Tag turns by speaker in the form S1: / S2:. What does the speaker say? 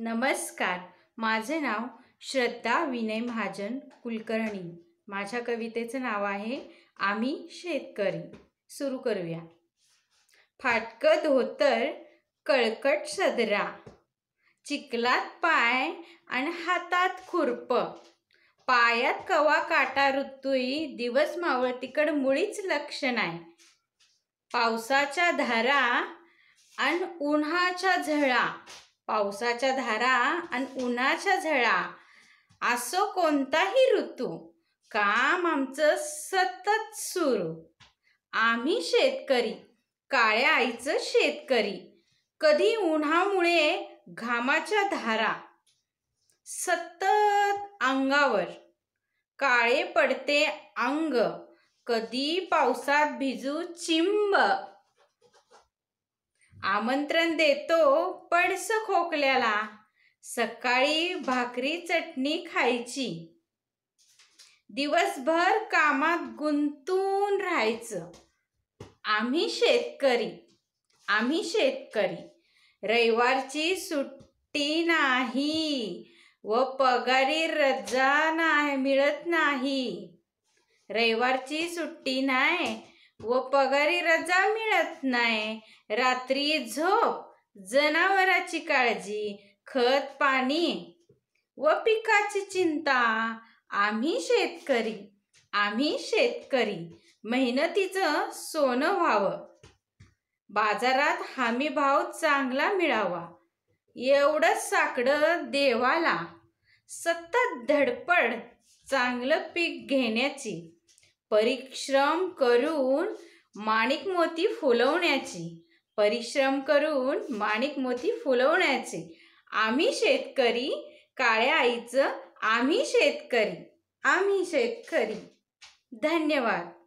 S1: नमस्कार. माझे नाव श्रद्धा विनय महाजन कुलकर्णी. माझ्या कवितेचं नाव आहे आम्ही शेतकरी. सुरू करूया. फाटकं धोतर कळकट सदरा. चिखलात पाय आणि हातात खुरप. पायात कवा काटा ऋतुई दिवस मावळ तिकड मुळीच लक्ष नाही. पावसाच्या धारा आणि उन्हाच्या झळा. पावसाच्या धारा आणि उन्हाच्या झळा असो कोणताही ऋतू काम आमचं सतत सुरू. आम्ही शेतकरी काळ्या आईचं शेतकरी कधी उन्हामुळे घामाच्या धारा. सतत अंगावर काळे पडते अंग कधी पावसात भिजू चिंब. आमंत्रण देतो पडस खोकल्याला. सकाळी भाकरी चटणी खायची. दिवसभर कामात गुंतून राहायचं. आम्ही शेतकरी आम्ही शेतकरी. रविवारची सुट्टी नाही व पगारी रजा नाही मिळत नाही. रविवारची सुट्टी नाही व पगारी रजा मिळत नाही. रात्री झोप जनावराची काळजी खत पाणी व पिकाची चिंता. आम्ही शेतकरी आम्ही शेतकरी. मेहनतीचं सोनं व्हावं. बाजारात हमी भाव चांगला मिळावा. एवढंच साकडं देवाला. सतत धडपड चांगलं पीक घेण्याची. परिश्रम करून माणिक मोती फुलवण्याची. परिश्रम करून माणिक मोती फुलवण्याचे. आम्ही शेतकरी काळ्या आईचं आम्ही शेतकरी आम्ही शेतकरी. धन्यवाद.